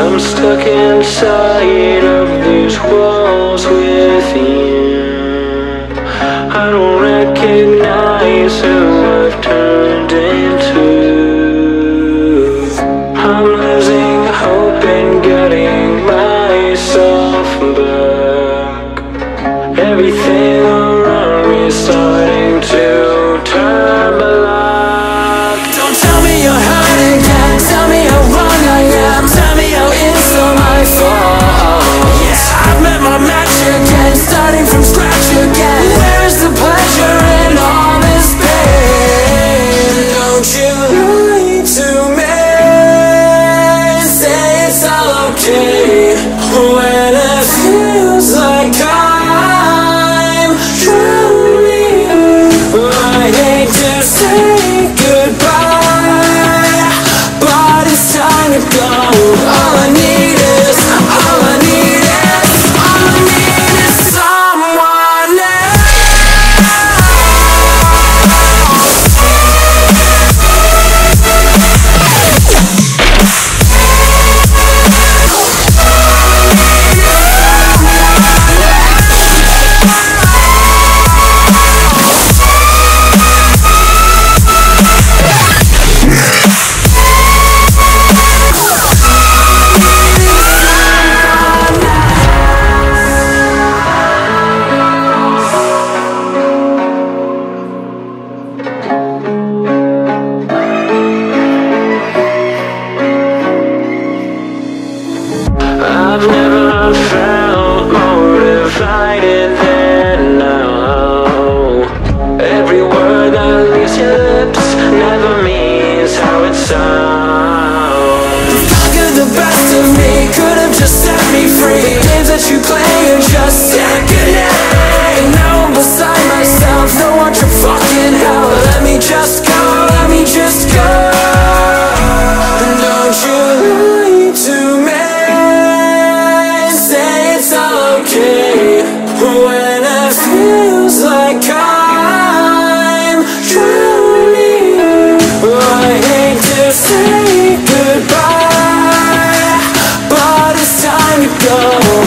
I'm stuck inside of these walls within. I don't recognize who I've turned into. I'm losing hope and getting. Never felt more refined than now Every word that leaves your lips never means how it sounds. The best of me could have just set me free. The games that you play are just now I'm beside myself, fucking Let me just go, let me just go. go.